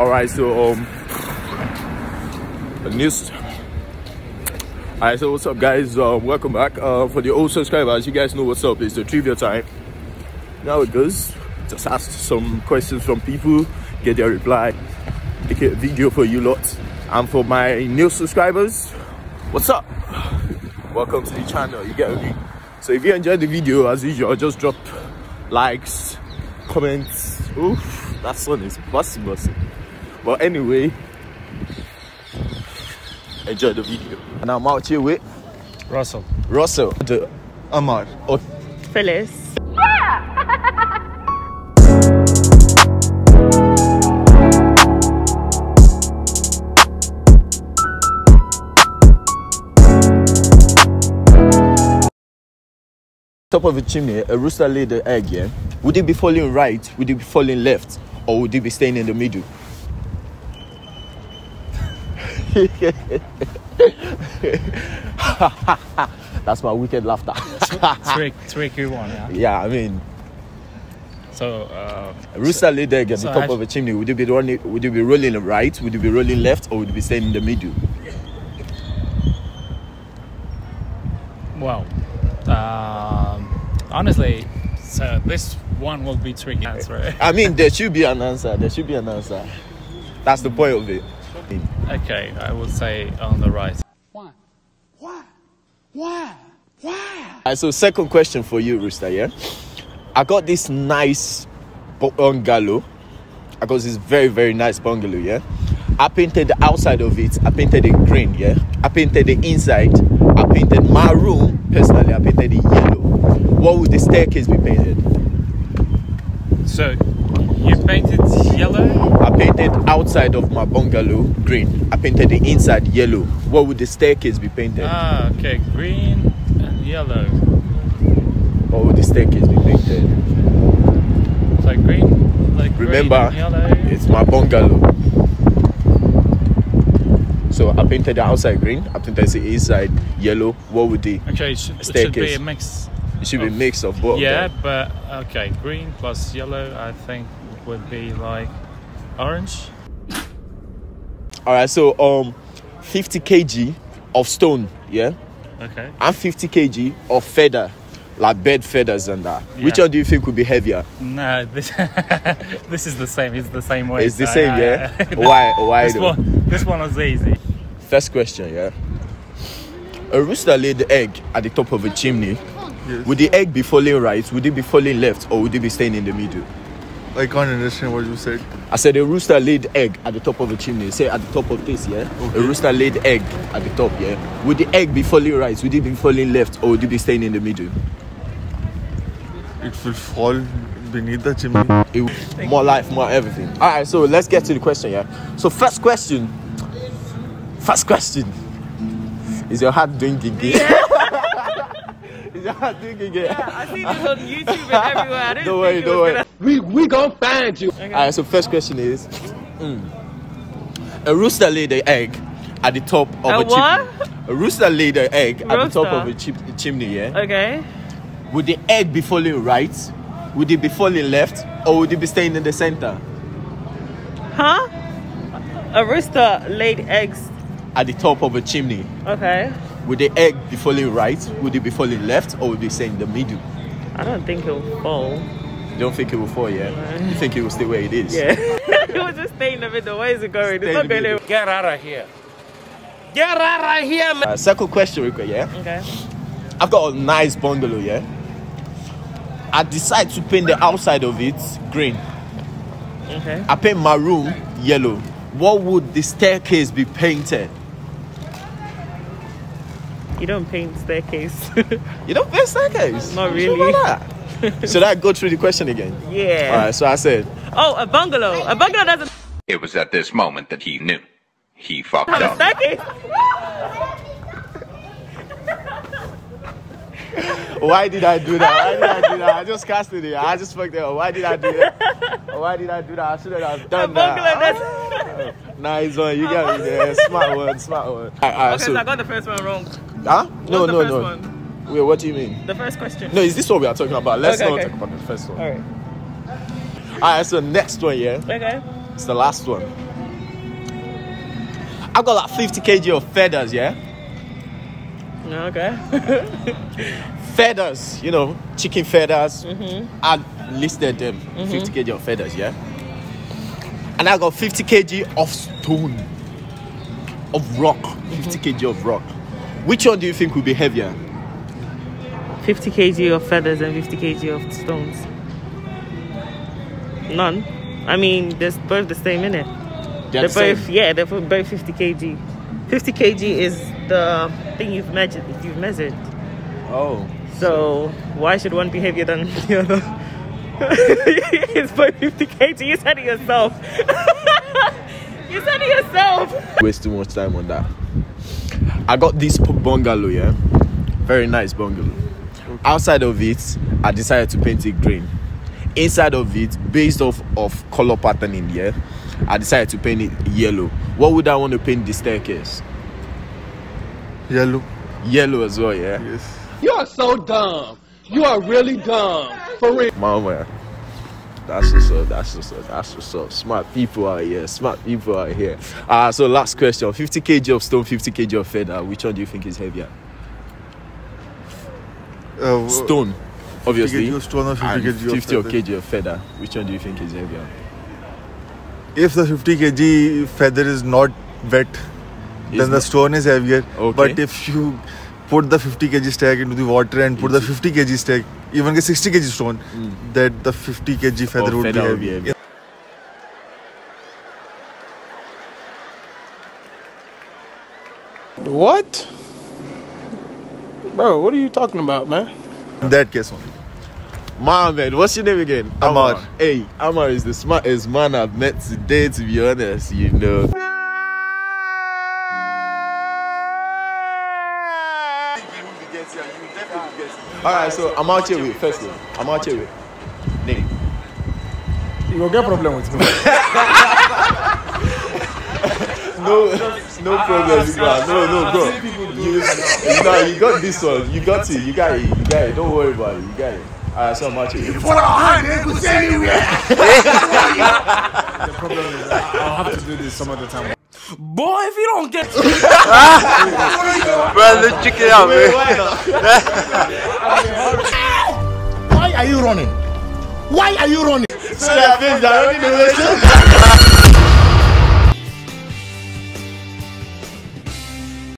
All right, so um, news. All right, so what's up, guys? Uh, welcome back. Uh, for the old subscribers, you guys know what's up. It's the trivia time. Now it goes. Just ask some questions from people, get their reply, make a video for you lot. And for my new subscribers, what's up? Welcome to the channel. You get me? So if you enjoyed the video, as usual, just drop likes, comments. Oof, that sun is bossy, bossy. But anyway, enjoy the video. And I'm out here with Russell. Russell. The Amar. oh, Phyllis. top of the chimney, a rooster laid the egg, yeah? Would it be falling right? Would it be falling left? Or would it be staying in the middle? That's my wicked laughter. Trick, tricky one, yeah. yeah, I mean, So, uh, rooster laid the egg at so the top actu- of a chimney. Would you be running? Would you be rolling right? Would you be rolling left? Or would it be staying in the middle? well, um, honestly, so this one will be tricky answer. I mean, there should be an answer. There should be an answer. That's the point of it. Okay, I would say on the right. Why? Why? Why? Why? Alright, so second question for you, Rooster, yeah? I got this nice bungalow. I got this very, very nice bungalow, yeah? I painted the outside of it, I painted it green, yeah? I painted the inside, I painted my room, personally, I painted it yellow. What would the staircase be painted? So, you painted yellow? I painted outside of my bungalow green. I painted the inside yellow. What would the staircase be painted? Ah, okay, green and yellow. What would the staircase be painted? So green, like green Remember, and yellow. it's my bungalow. So I painted the outside green, I painted the inside yellow. What would the Okay, it should, it should be a mix. It should be a of- mix of both? Yeah, but okay, green plus yellow, I think would be like orange. All right. So um, 50 kg of stone, yeah, Okay. and 50 kg of feather, like bed feathers and that. Which one do you think would be heavier? No, this this is the same. It's the same way. It's the same, yeah. why? Why? This though? one, this one was easy. First question, yeah. A rooster laid the egg at the top of a chimney. Yes. Would the egg be falling right? Would it be falling left? Or would it be staying in the middle? I can't understand what you said. I said a rooster laid egg at the top of a chimney. Say at the top of this, yeah. A rooster laid egg at the top, yeah. Would the egg be falling right? Would it be falling left? Or would it be staying in the middle? It will fall beneath the chimney. It, more life, more everything. All right, so let's get to the question, yeah. So first question. First question. Is your heart doing gigi? Is your heart doing gigi? I see this on YouTube and everywhere. I didn't Don't worry, think it don't was worry. We we gonna find you. All right, so first question is, mm, a rooster laid the egg at the top of A a, chim- what? A rooster laid the egg at the top of a Rooster? chip- chimney. Yeah. Okay. Would the egg be falling right? Would it be falling left? Or would it be staying in the center? Huh? A rooster laid eggs. At the top of a chimney. Okay. Would the egg be falling right? Would it be falling left? Or would it be staying in the middle? I don't think it'll fall. You don't think it will fall, yeah? You think it will stay where it is? Yeah. it will just stay in the middle. Where is it going? Stay It's not going middle. to. Get out of here. Get out of here, man. Uh, second question, real quick, yeah? Okay. I've got a nice bungalow, yeah? I decide to paint the outside of it green. Okay. I paint my room yellow. What would the staircase be painted? You don't paint staircase. You don't paint staircase? Not You sure really. about that? Should I go through the question again? yeah. Alright, so I said, Oh, a bungalow. A bungalow doesn't It was at this moment that he knew. He fucked have a up. staircase. why did I do that? Why did I do that? I just casted it. I just fucked it up. Why did I do that? Why did I do that? I shouldn't have done that. doesn't. Nice one. You got me there. Smart one. Smart one. Alright, alright, Okay, so, so I got the first one wrong. Huh? No, no, no. one? Wait, what do you mean? The first question. No, is this what we are talking about? Let's Okay, not okay. talk about the first one. All right. Alright, so next one, yeah. Okay. It's the last one. I've got like 50 kg of feathers, yeah? Okay. Feathers, you know, chicken feathers. Mm-hmm. I listed them mm-hmm. 50 kg of feathers, yeah? And I got 50 kg of stone, of rock. 50 mm-hmm. kg of rock. Which one do you think will be heavier? 50 kg of feathers and 50 kg of stones. None. I mean, they're both the same, innit? They're They're both, yeah, they're both 50 kg. 50 kg is the thing you've measured. You've measured. Oh. So why should one be heavier than the other? it's both 50 kg. You said it yourself. you said it yourself. Waste too much time on that. I got this bungalow, yeah? Very nice bungalow. Outside of it, I decided to paint it green. Inside of it, based off of color patterning, yeah, I decided to paint it yellow. What would I want to paint the staircase? Yellow. Yellow as well, yeah. Yes. You are so dumb. You are really dumb. For real. Mama. That's what's up. That's what's up. That's what's up. Smart people out here. Smart people out here. Uh, so last question: 50 kg of stone, 50 kg of feather. Which one do you think is heavier? Uh, Stone, obviously. 50 kg of stone or 50 kg of 50 or feather. kg of feather. Which one do you think is heavier? If the 50 kg feather is not wet, Is then the stone is heavier. Okay. But if you put the 50 kg stack into the water and put the 50 kg stack, even a 60 kg stone, hmm. that the 50 kg feather Oh, would feather be would be heavy. heavy. What? Bro, what are you talking about, man? In that case only. Mohammed, what's your name again? Amar. Hey, Amar is the smartest man I've met today, to be honest, you know. Alright, so I'm out here with first name. I'm out here with name. You will get problem with me. No, no problem, you got no, no, bro. You, you, know, you got this one. You got it. You got it. You got it. Don't worry about it. You got it. Alright, so I'm out here. with- The problem is that I'll have to do this some other time. Boy, if you don't get Why are you running? Why are you running? That face, I don't need to listen.